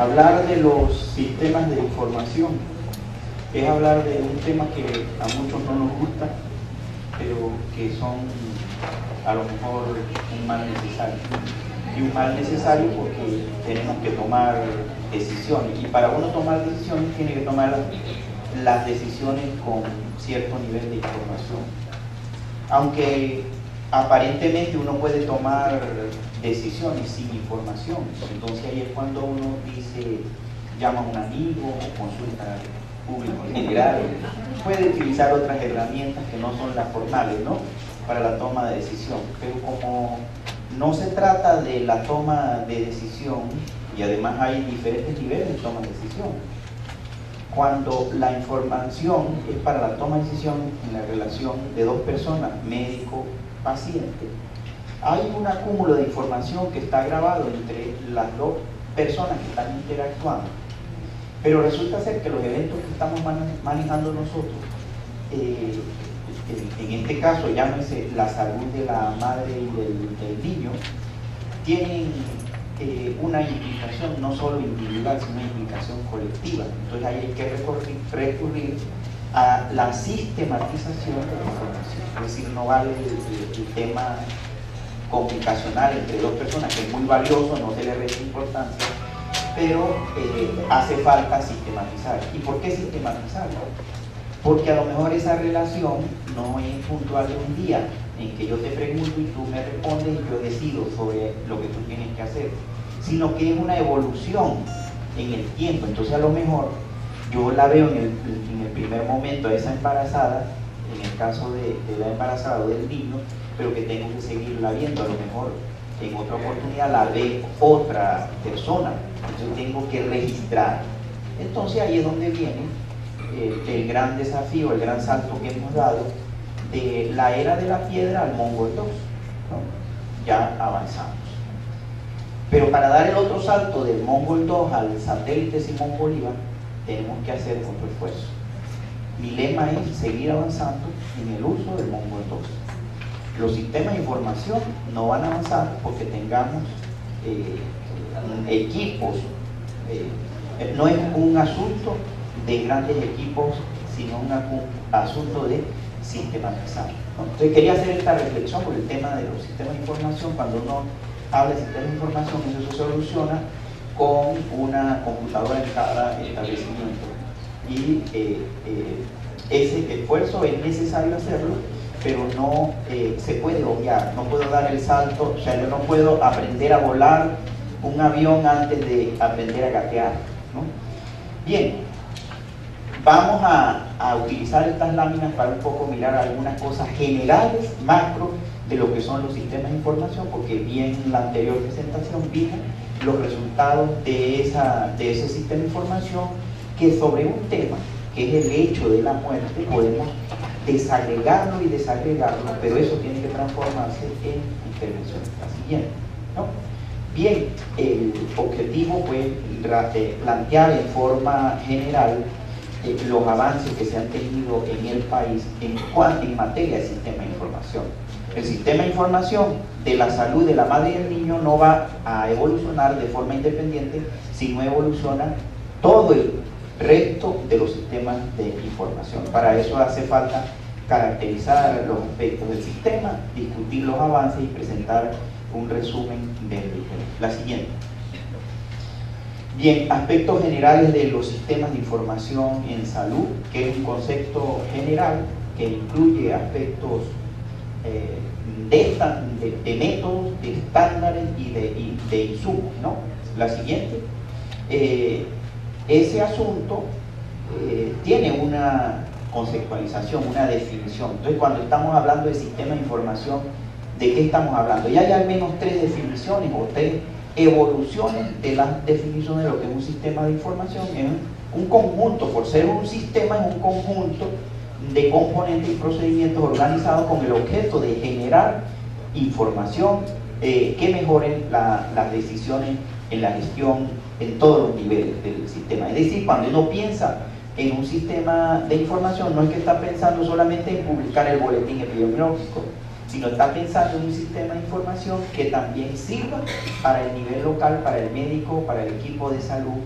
Hablar de los sistemas de información es hablar de un tema que a muchos no nos gusta, pero que son a lo mejor un mal necesario. Y un mal necesario porque tenemos que tomar decisiones. Y para uno tomar decisiones tiene que tomar las decisiones con cierto nivel de información. Aunque aparentemente uno puede tomar decisiones sin información. Entonces ahí es cuando uno dice, llama a un amigo o consulta público en general. Puede utilizar otras herramientas que no son las formales, ¿no? Para la toma de decisión. Pero como no se trata de la toma de decisión, y además hay diferentes niveles de toma de decisión, cuando la información es para la toma de decisión en la relación de dos personas, médico-paciente, hay un acúmulo de información que está grabado entre las dos personas que están interactuando. Pero resulta ser que los eventos que estamos manejando nosotros, eh, en este caso llámese la salud de la madre y del, niño, tienen eh, una implicación no solo individual, sino una implicación colectiva. Entonces ahí hay que recurrir, a la sistematización de la información. Es decir, no vale el, tema comunicacional entre dos personas, que es muy valioso, no se le resta importancia, pero eh, hace falta sistematizar. ¿Y por qué sistematizar? Porque a lo mejor esa relación no es puntual de un día, en que yo te pregunto y tú me respondes y yo decido sobre lo que tú tienes que hacer, sino que es una evolución en el tiempo. Entonces a lo mejor yo la veo en el, primer momento a esa embarazada, en el caso de, la embarazada o del niño, pero que tengo que seguirla viendo. A lo mejor en otra oportunidad la ve otra persona, entonces tengo que registrar. Entonces ahí es donde viene eh, el gran desafío, el gran salto que hemos dado de la era de la piedra al Mongol 2. Ya avanzamos. Pero para dar el otro salto del Mongol 2 al satélite Simón Bolívar, tenemos que hacer otro esfuerzo. Mi lema es seguir avanzando en el uso del Mongol 2. Los sistemas de información no van a avanzar porque tengamos eh, equipos. Eh, no es un asunto de grandes equipos, sino un asunto de sistematizar. Entonces quería hacer esta reflexión por el tema de los sistemas de información. Cuando uno habla de sistemas de información, eso se soluciona con una computadora en cada establecimiento. Y eh, eh, ese esfuerzo es necesario hacerlo, pero no eh, se puede obviar. No puedo dar el salto, o sea, yo no puedo aprender a volar un avión antes de aprender a gatear. Bien, Vamos a, utilizar estas láminas para un poco mirar algunas cosas generales, macro, de lo que son los sistemas de información, porque bien en la anterior presentación vimos los resultados de, esa, de ese sistema de información, que sobre un tema, que es el hecho de la muerte, podemos desagregarlo y desagregarlo, pero eso tiene que transformarse en intervención. Siguiente. Bien, el objetivo fue eh, plantear en forma general eh, los avances que se han tenido en el país en, en materia de sistema de información. El sistema de información de la salud de la madre y el niño no va a evolucionar de forma independiente si no evoluciona todo el resto de los sistemas de información. Para eso hace falta caracterizar los aspectos del sistema, discutir los avances y presentar un resumen de La siguiente. Bien, aspectos generales de los sistemas de información en salud, que es un concepto general que incluye aspectos eh, de, métodos, de estándares y de, insumos. ¿no? La siguiente, eh, ese asunto eh, tiene una conceptualización, una definición. Entonces, cuando estamos hablando de sistema de información, ¿de qué estamos hablando? Ya hay al menos tres definiciones o tres evoluciones de la definición de lo que es un sistema de información. Es un conjunto, por ser un sistema, es un conjunto de componentes y procedimientos organizados con el objeto de generar información eh, que mejoren las decisiones en la gestión en todos los niveles del sistema. Es decir, cuando uno piensa en un sistema de información, no es que está pensando solamente en publicar el boletín epidemiológico, sino está pensando en un sistema de información que también sirva para el nivel local, para el médico, para el equipo de salud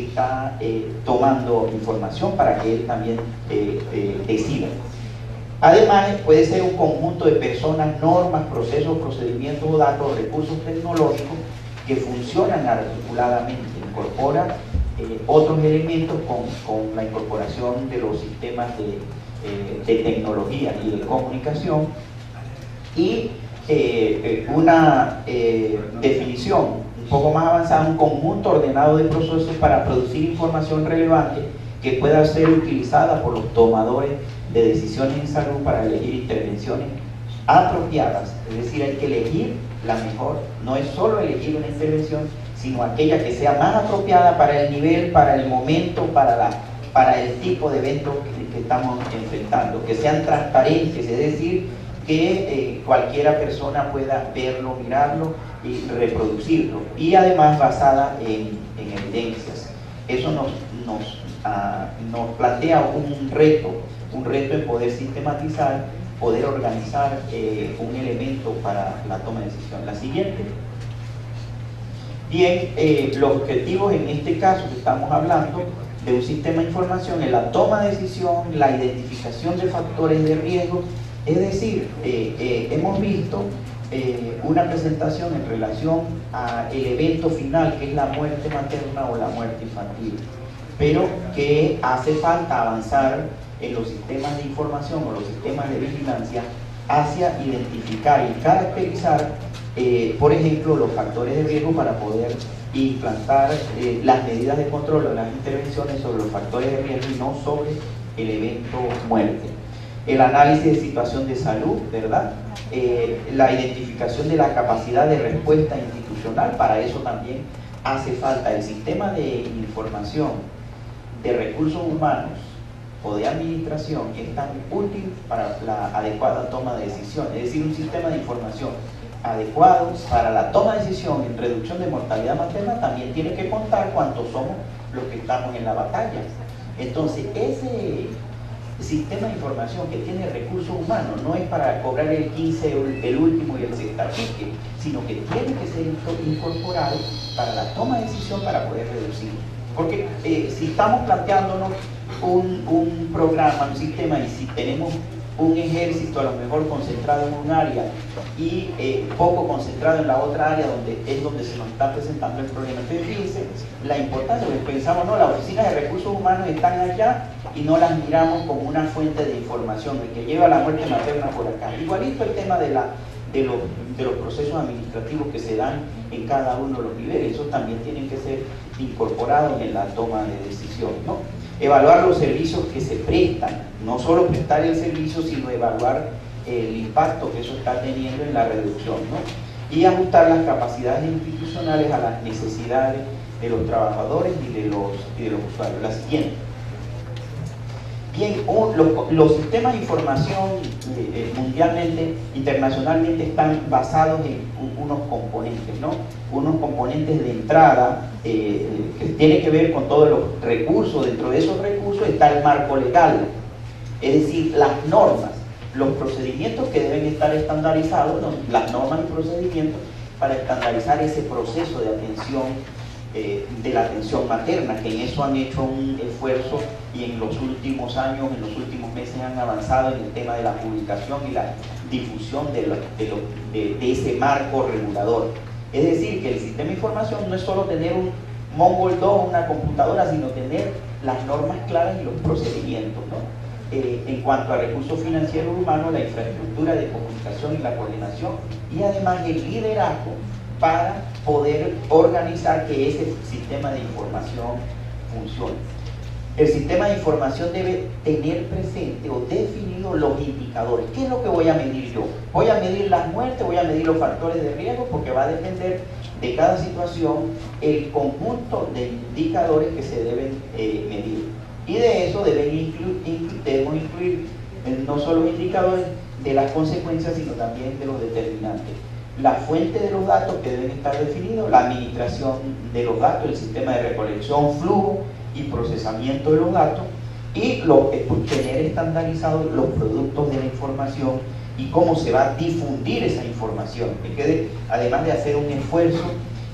está eh, tomando información para que él también eh, eh, decida. Además, puede ser un conjunto de personas, normas, procesos, procedimientos o datos, recursos tecnológicos que funcionan articuladamente, incorpora otros elementos con, la incorporación de los sistemas de, de tecnología y de comunicación y una definición un poco más avanzada, un conjunto ordenado de procesos para producir información relevante que pueda ser utilizada por los tomadores de decisiones en salud para elegir intervenciones apropiadas. Es decir, hay que elegir la mejor, no es solo elegir una intervención, sino aquella que sea más apropiada para el nivel, para el momento, para, la, para el tipo de evento que, estamos enfrentando, que sean transparentes, es decir, que eh, cualquiera persona pueda verlo, mirarlo y reproducirlo. Y además basada en, evidencias. Eso ah, nos, plantea un reto, un reto en poder sistematizar, poder organizar eh, un elemento para la toma de decisión. La siguiente. Bien, eh, los objetivos en este caso que estamos hablando de un sistema de información es la toma de decisión, la identificación de factores de riesgo es decir, eh, eh, hemos visto eh, una presentación en relación al evento final, que es la muerte materna o la muerte infantil, pero que hace falta avanzar en los sistemas de información o los sistemas de vigilancia hacia identificar y caracterizar, por ejemplo, los factores de riesgo para poder implantar las medidas de control o las intervenciones sobre los factores de riesgo y no sobre el evento muerte el análisis de situación de salud, ¿verdad? Eh, la identificación de la capacidad de respuesta institucional, para eso también hace falta el sistema de información de recursos humanos o de administración es tan útil para la adecuada toma de decisión, es decir, un sistema de información adecuado para la toma de decisión en reducción de mortalidad materna también tiene que contar cuántos somos los que estamos en la batalla. Entonces, ese sistema de información que tiene recursos humanos no es para cobrar el 15, el último y el pique, sino que tiene que ser incorporado para la toma de decisión para poder reducir. Porque eh, si estamos planteándonos un, un programa, un sistema, y si tenemos un ejército a lo mejor concentrado en un área y eh, poco concentrado en la otra área donde es donde se nos está presentando el problema. Entonces fíjense la importancia, porque pensamos, no, las oficinas de recursos humanos están allá y no las miramos como una fuente de información, el que lleva la muerte materna por acá. Igualito el tema de, la, de, los, procesos administrativos que se dan en cada uno de los niveles, eso también tienen que ser incorporados en la toma de decisión. ¿no? Evaluar los servicios que se prestan, no solo prestar el servicio, sino evaluar el impacto que eso está teniendo en la reducción. ¿no? Y ajustar las capacidades institucionales a las necesidades de los trabajadores y de los, y de los usuarios. La siguiente. Bien, los, sistemas de información eh, eh, mundialmente, internacionalmente, están basados en unos componentes, ¿no? Unos componentes de entrada eh, que tienen que ver con todos los recursos. Dentro de esos recursos está el marco legal, es decir, las normas, los procedimientos que deben estar estandarizados, las normas y procedimientos para estandarizar ese proceso de atención eh, de la atención materna, que en eso han hecho un esfuerzo y en los últimos años, en los últimos meses han avanzado en el tema de la publicación y la difusión de, de, ese marco regulador. Es decir, que el sistema de información no es solo tener un Mongol 2, una computadora, sino tener las normas claras y los procedimientos. Eh, en cuanto a recursos financieros humanos, la infraestructura de comunicación y la coordinación, y además el liderazgo para poder organizar que ese sistema de información funcione. El sistema de información debe tener presente o definido los indicadores. ¿Qué es lo que voy a medir yo? Voy a medir las muertes, voy a medir los factores de riesgo porque va a depender de cada situación el conjunto de indicadores que se deben eh, medir. Y de eso debemos incluir eh, no solo indicadores de las consecuencias, sino también de los determinantes la fuente de los datos que deben estar definidos, la administración de los datos, el sistema de recolección, flujo y procesamiento de los datos, y tener estandarizados los productos de la información y cómo se va a difundir esa información. Además de hacer un esfuerzo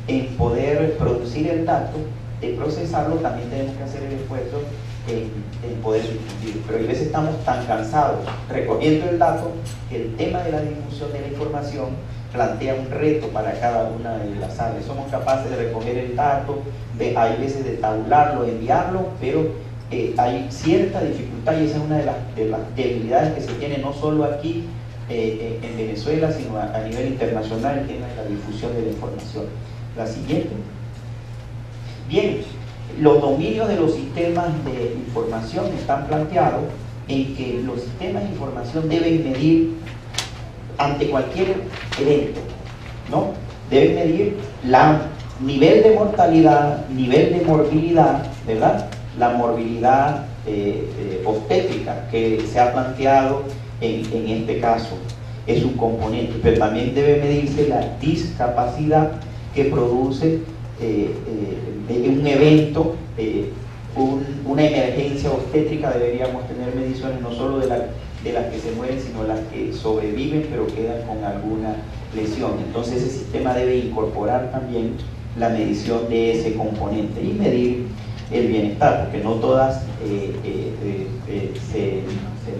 en poder producir el dato, de procesarlo, también tenemos que hacer el esfuerzo en, poder difundir. Pero a veces estamos tan cansados recogiendo el dato que el tema de la difusión de la información plantea un reto para cada una de las áreas. Somos capaces de recoger el dato, de, hay veces de tabularlo, enviarlo, pero eh, hay cierta dificultad y esa es una de las, debilidades que se tiene no solo aquí eh, eh, en Venezuela, sino a, nivel internacional, el tema de la difusión de la información. La siguiente. Bien, los dominios de los sistemas de información están planteados en que los sistemas de información deben medir ante cualquier evento, ¿no? Deben medir la nivel de mortalidad, nivel de morbilidad, ¿verdad? La morbilidad eh, eh, obstétrica que se ha planteado en, este caso es un componente, pero también debe medirse la discapacidad que produce eh, un evento, una emergencia obstétrica, deberíamos tener mediciones no solo de la de las que se mueren, sino las que sobreviven pero quedan con alguna lesión. Entonces ese sistema debe incorporar también la medición de ese componente y medir el bienestar, porque no todas eh, eh, eh, se,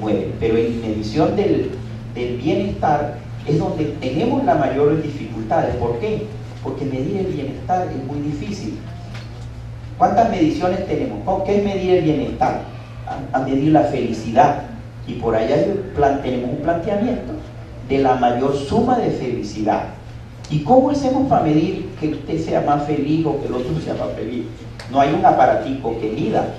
mueren. Pero en medición del, del bienestar es donde tenemos la mayor dificultades. ¿Por qué? Porque medir el bienestar es muy difícil. ¿Cuántas mediciones tenemos? ¿Qué es medir el bienestar? a medir la felicidad, y por allá tenemos un planteamiento de la mayor suma de felicidad. ¿Y cómo hacemos para medir que usted sea más feliz o que el otro sea más feliz? No hay un aparatico que mida.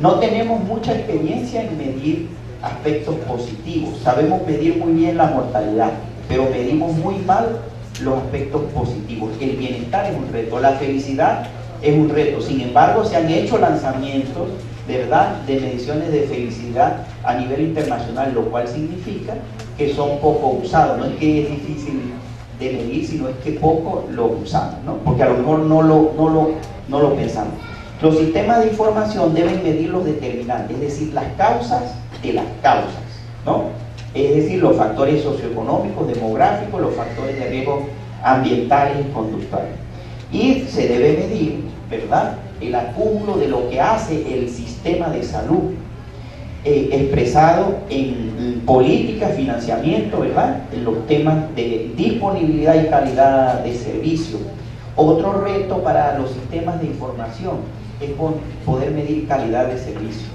No tenemos mucha experiencia en medir aspectos positivos. Sabemos medir muy bien la mortalidad, pero medimos muy mal los aspectos positivos. El bienestar es un reto, la felicidad es un reto. Sin embargo, se han hecho lanzamientos ¿verdad?, de mediciones de felicidad a nivel internacional, lo cual significa que son poco usados. No es que es difícil de medir, sino es que poco lo usamos, ¿no? porque a lo mejor no lo, no lo, no lo pensamos. Los sistemas de información deben medir los determinantes, es decir, las causas de las causas, ¿no? es decir, los factores socioeconómicos, demográficos, los factores de riesgo ambientales y conductuales. Y se debe medir, ¿verdad?, el acúmulo de lo que hace el sistema de salud, eh, expresado en política, financiamiento, ¿verdad? En los temas de disponibilidad y calidad de servicio. Otro reto para los sistemas de información es poder medir calidad de servicio.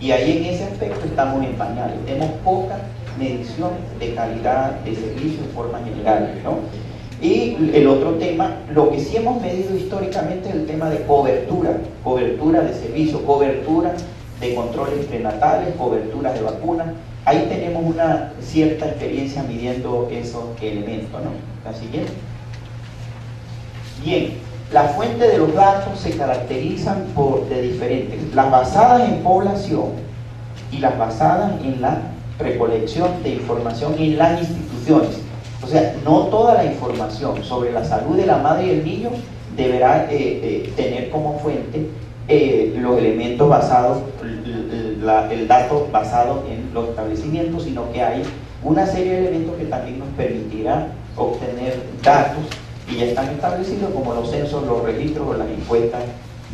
Y ahí en ese aspecto estamos en pañales. Tenemos poca medición de calidad de servicio en forma general, ¿no? Y el otro tema, lo que sí hemos medido históricamente es el tema de cobertura, cobertura de servicio, cobertura de controles prenatales, cobertura de vacunas. Ahí tenemos una cierta experiencia midiendo esos elementos, ¿no? La siguiente. Bien, las fuentes de los datos se caracterizan por de diferentes, las basadas en población y las basadas en la recolección de información en las instituciones. O sea, no toda la información sobre la salud de la madre y el niño deberá eh, eh, tener como fuente eh, los elementos basados, el dato basado en los establecimientos, sino que hay una serie de elementos que también nos permitirá obtener datos y ya están establecidos como los censos, los registros o las encuestas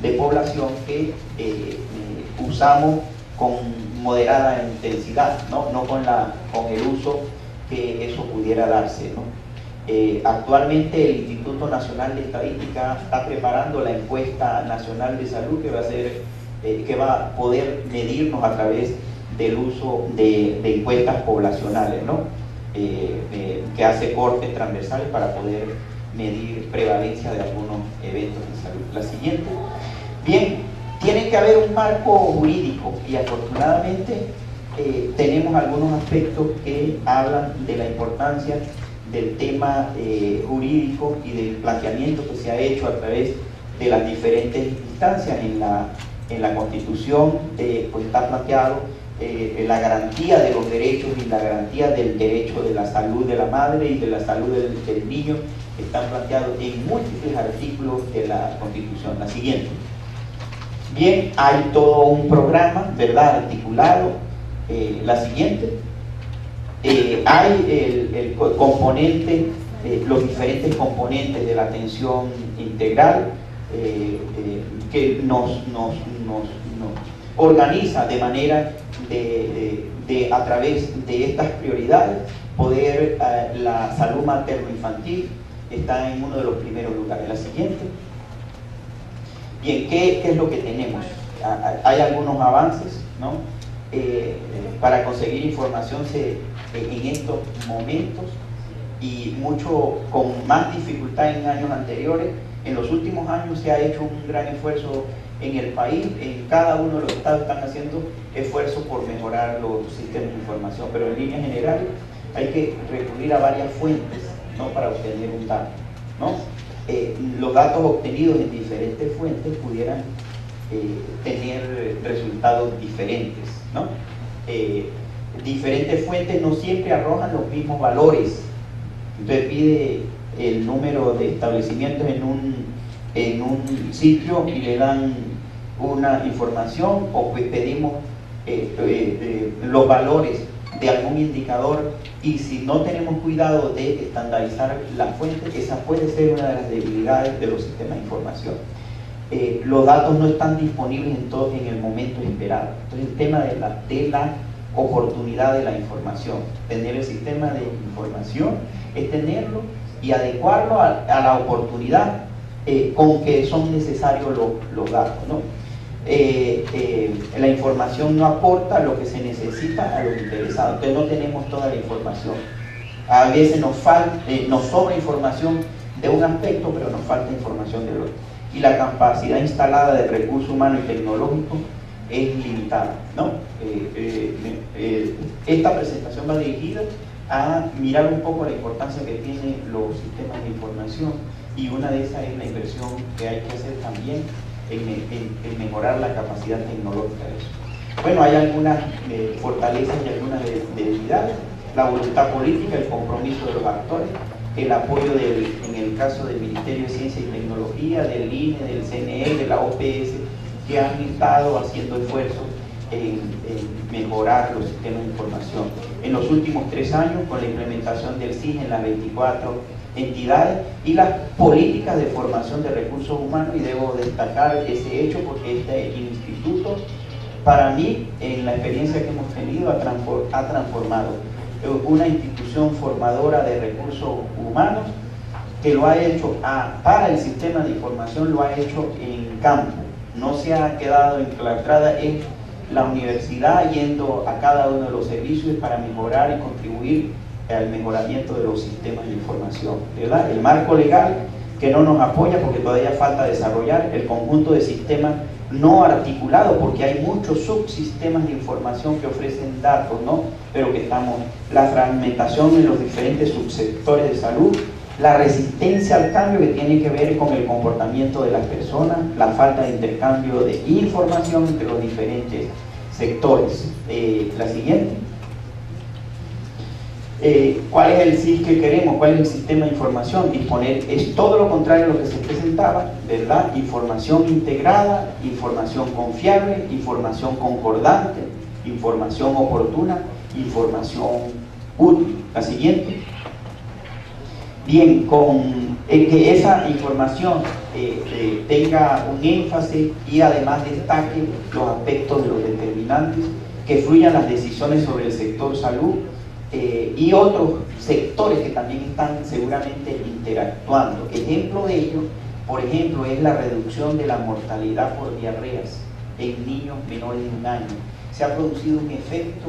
de población que usamos con moderada intensidad, no, no con, la, con el uso que eso pudiera darse. Eh, actualmente el Instituto Nacional de Estadística está preparando la encuesta nacional de salud que va a, ser, eh, que va a poder medirnos a través del uso de, encuestas poblacionales, eh, que hace cortes transversales para poder medir prevalencia de algunos eventos de salud. La siguiente. Bien, tiene que haber un marco jurídico y afortunadamente eh, tenemos algunos aspectos que hablan de la importancia del tema eh, jurídico y del planteamiento que se ha hecho a través de las diferentes instancias en la, en la Constitución, eh, pues está planteado la garantía de los derechos y la garantía del derecho de la salud de la madre y de la salud del, del niño, están planteados en múltiples artículos de la Constitución. La siguiente. Bien, hay todo un programa, ¿verdad?, articulado. Eh, la siguiente. Eh, hay el, componente, eh, los diferentes componentes de la atención integral que nos, nos, organiza de manera de, a través de estas prioridades, poder la salud materno-infantil está en uno de los primeros lugares. La siguiente. Bien, ¿qué, es lo que tenemos? Hay algunos avances, ¿no? Eh, para conseguir información se, en estos momentos y mucho con más dificultad en años anteriores. En los últimos años se ha hecho un gran esfuerzo en el país, en cada uno de los estados están haciendo esfuerzos por mejorar los sistemas de información, pero en línea general hay que recurrir a varias fuentes ¿no? para obtener un dato. Eh, los datos obtenidos en diferentes fuentes pudieran eh, tener resultados diferentes. Eh, diferentes fuentes no siempre arrojan los mismos valores. Entonces pide el número de establecimientos en un, en un sitio y le dan una información o pedimos los valores de algún indicador y si no tenemos cuidado de estandarizar la fuente, esa puede ser una de las debilidades de los sistemas de información. Eh, los datos no están disponibles en, todo, en el momento esperado. Entonces el tema de la, de oportunidad de la información, tener el sistema de información es tenerlo y adecuarlo a, la oportunidad eh, con que son necesarios los, los datos. ¿no? Eh, la información no aporta lo que se necesita a los interesados. Entonces no tenemos toda la información. A veces nos, falta, nos sobra información de un aspecto, pero nos falta información del otro. Y la capacidad instalada de recursos humanos y tecnológicos es limitada. ¿no? esta presentación va dirigida a mirar un poco la importancia que tienen los sistemas de información y una de esas es la inversión que hay que hacer también en, mejorar la capacidad tecnológica de eso. Bueno, hay algunas eh, fortalezas y algunas debilidades, la voluntad política, el compromiso de los actores, el apoyo del, en el caso del Ministerio de Ciencia y Tecnología, del INE, del CNE, de la OPS, que han estado haciendo esfuerzos en, en, mejorar los sistemas de información. En los últimos tres años, con la implementación del CIG en las 24 entidades y las políticas de formación de recursos humanos y debo destacar ese hecho porque este instituto para mí en la experiencia que hemos tenido ha, transformado una institución formadora de recursos humanos que lo ha hecho para el sistema de información lo ha hecho en campo no se ha quedado enclaustrada en la universidad yendo a cada uno de los servicios para mejorar y contribuir al mejoramiento de los sistemas de información. ¿verdad? El marco legal que no nos apoya porque todavía falta desarrollar el conjunto de sistemas no articulados porque hay muchos subsistemas de información que ofrecen datos, ¿no? Pero que estamos, la fragmentación en los diferentes subsectores de salud, la resistencia al cambio que tiene que ver con el comportamiento de las personas, la falta de intercambio de información entre los diferentes sectores. Eh, la siguiente. Eh, ¿Cuál es el SIS que queremos? ¿Cuál es el sistema de información? Disponer es todo lo contrario a lo que se presentaba, ¿verdad? Información integrada, información confiable, información concordante, información oportuna, información útil. La siguiente. Bien, con eh, que esa información eh, tenga un énfasis y además destaque los aspectos de los determinantes que fluyan las decisiones sobre el sector salud eh, y otros sectores que también están seguramente interactuando. Ejemplo de ello, por ejemplo, es la reducción de la mortalidad por diarreas en niños menores de un año. Se ha producido un efecto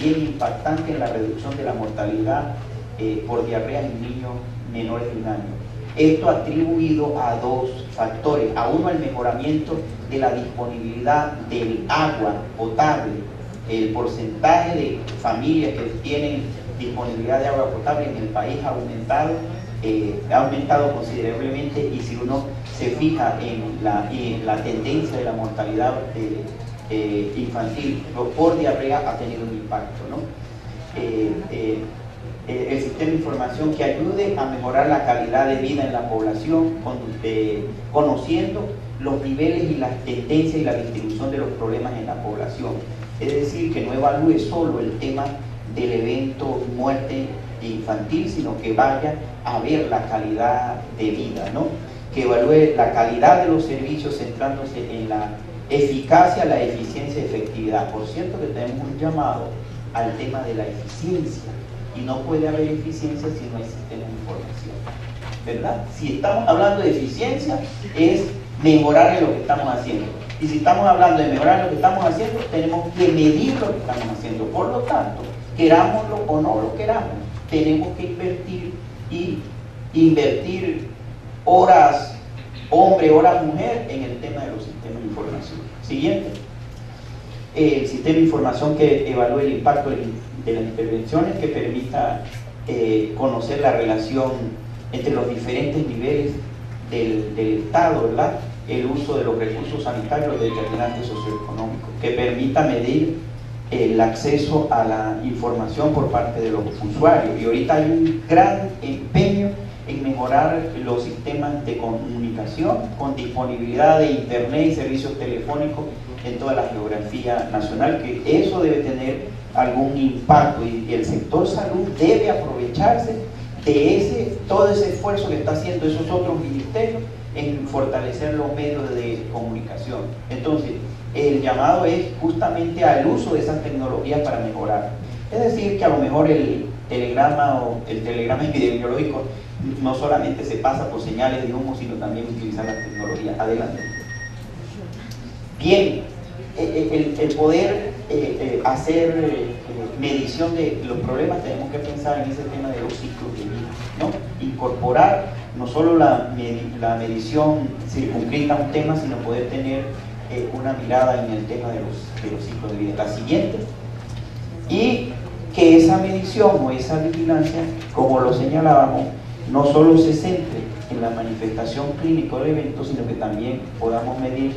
bien impactante en la reducción de la mortalidad eh, por diarreas en niños menores de un año. Esto atribuido a dos factores. A uno, el mejoramiento de la disponibilidad del agua potable el porcentaje de familias que tienen disponibilidad de agua potable en el país ha aumentado, eh, ha aumentado considerablemente y si uno se fija en la, la tendencia de la mortalidad eh, eh, infantil por diarrea ha tenido un impacto. ¿no? el sistema de información que ayude a mejorar la calidad de vida en la población, conociendo los niveles y las tendencias y la distribución de los problemas en la población. Es decir, que no evalúe solo el tema del evento muerte infantil, sino que vaya a ver la calidad de vida, ¿no? que evalúe la calidad de los servicios centrándose en la eficacia, la eficiencia y efectividad. Por cierto que tenemos un llamado al tema de la eficiencia y no puede haber eficiencia si no hay sistema de información. ¿Verdad? Si estamos hablando de eficiencia es mejorar lo que estamos haciendo. Y si estamos hablando de mejorar lo que estamos haciendo, tenemos que medir lo que estamos haciendo. Por lo tanto, querámoslo o no lo queramos, tenemos que invertir y invertir horas hombre, horas mujer en el tema de los sistemas de información. Siguiente. El sistema de información que evalúe el impacto de las intervenciones, que permita eh, conocer la relación entre los diferentes niveles del, Estado, ¿verdad? El uso de los recursos sanitarios, los determinantes socioeconómicos, que permita medir el acceso a la información por parte de los usuarios. Y ahorita hay un gran empeño en mejorar los sistemas de comunicación con disponibilidad de internet y servicios telefónicos en toda la geografía nacional, que eso debe tener algún impacto y el sector salud debe aprovecharse de ese, todo ese esfuerzo que está haciendo esos otros ministerios en fortalecer los medios de comunicación. Entonces, el llamado es justamente al uso de esas tecnologías para mejorar. Es decir, que a lo mejor el telegrama o el telegrama epidemiológico no solamente se pasa por señales de humo, sino también utilizar la tecnología. Adelante. Bien, eh, eh, el, poder eh, hacer medición de los problemas, tenemos que pensar en ese tema de los ciclos de vida, ¿no? Incorporar no solo la, la medición circunscrita a un tema, sino poder tener una mirada en el tema de los, ciclos de vida. La siguiente. Y que esa medición o esa vigilancia, como lo señalábamos, no solo se centre en la manifestación clínica del evento, sino que también podamos medir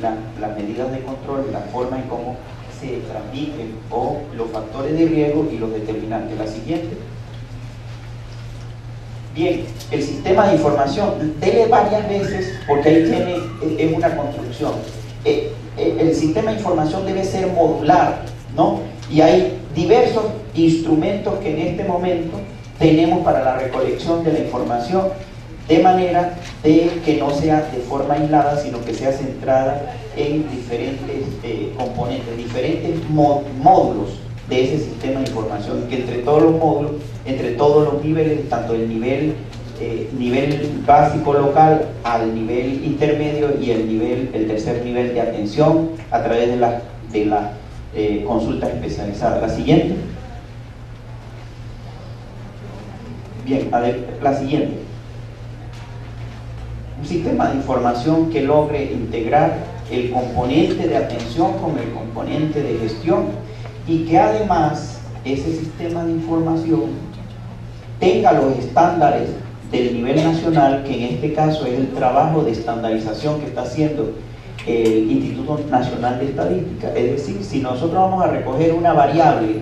las medidas de control, la forma en cómo se transmiten o los factores de riesgo y los determinantes. La siguiente. Bien, el sistema de información, dele varias veces, porque ahí tiene, es una construcción. Eh, eh, el sistema de información debe ser modular, ¿no? Y hay diversos instrumentos que en este momento tenemos para la recolección de la información de manera de que no sea de forma aislada, sino que sea centrada en diferentes eh, componentes, diferentes módulos de ese sistema de información, que entre todos los módulos, entre todos los niveles, tanto el nivel, eh, nivel básico local al nivel intermedio y el nivel, el tercer nivel de atención a través de las de la, eh, consultas especializadas. La siguiente. Bien, la siguiente. Un sistema de información que logre integrar el componente de atención con el componente de gestión y que además ese sistema de información tenga los estándares del nivel nacional, que en este caso es el trabajo de estandarización que está haciendo el Instituto Nacional de Estadística. Es decir, si nosotros vamos a recoger una variable,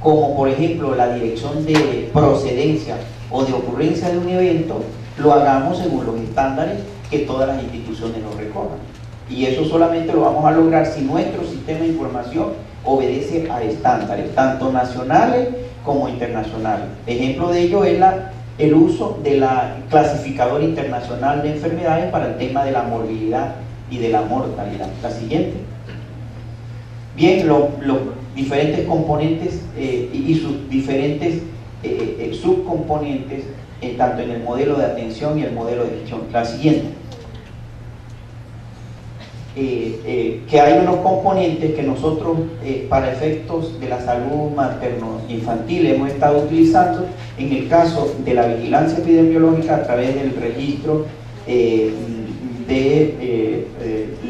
como por ejemplo la dirección de procedencia o de ocurrencia de un evento, lo hagamos según los estándares que todas las instituciones nos recojan. Y eso solamente lo vamos a lograr si nuestro sistema de información obedece a estándares, tanto nacionales como internacionales. Ejemplo de ello es la, el uso de la clasificador internacional de enfermedades para el tema de la morbilidad y de la mortalidad. La siguiente. Bien, los diferentes componentes eh, y sus diferentes eh, eh, subcomponentes tanto en el modelo de atención y el modelo de gestión. La siguiente. Que hay unos componentes que nosotros para efectos de la salud materno-infantil hemos estado utilizando en el caso de la vigilancia epidemiológica a través del registro de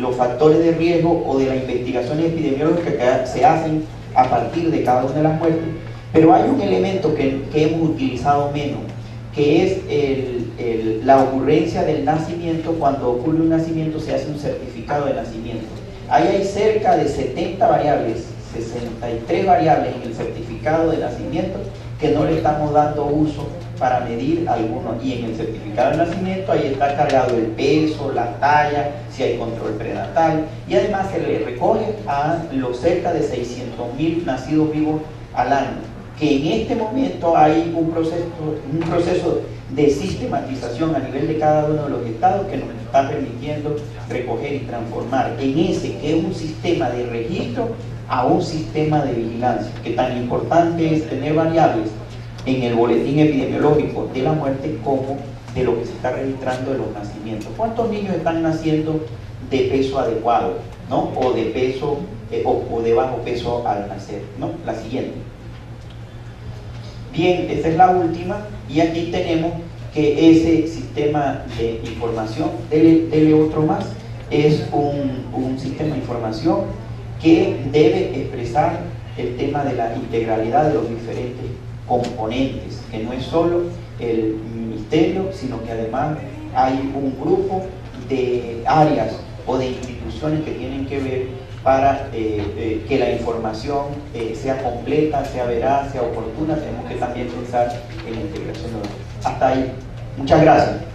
los factores de riesgo o de las investigaciones epidemiológicas que se hacen a partir de cada una de las muertes. Pero hay un elemento que, hemos utilizado menos, que es la ocurrencia del nacimiento. Cuando ocurre un nacimiento se hace un certificado de nacimiento. Ahí hay cerca de 70 variables, 63 variables en el certificado de nacimiento que no le estamos dando uso para medir algunos. Y en el certificado de nacimiento ahí está cargado el peso, la talla, si hay control prenatal. Y además se le recoge a los cerca de 600 mil nacidos vivos al año. Que en este momento hay un proceso, un proceso de sistematización a nivel de cada uno de los estados que nos está permitiendo recoger y transformar en ese que es un sistema de registro a un sistema de vigilancia, que tan importante es tener variables en el boletín epidemiológico de la muerte como de lo que se está registrando de los nacimientos. ¿Cuántos niños están naciendo de peso adecuado, ¿no? O de peso eh, o, de bajo peso al nacer, ¿no? La siguiente. Bien, esta es la última y aquí tenemos que ese sistema de información, dele, otro más, es un, un sistema de información que debe expresar el tema de la integralidad de los diferentes componentes, que no es solo el ministerio, sino que además hay un grupo de áreas o de instituciones que tienen que ver para eh, eh, que la información eh, sea completa, sea veraz, sea oportuna. Tenemos que también pensar en la integración. Hasta ahí. Muchas gracias.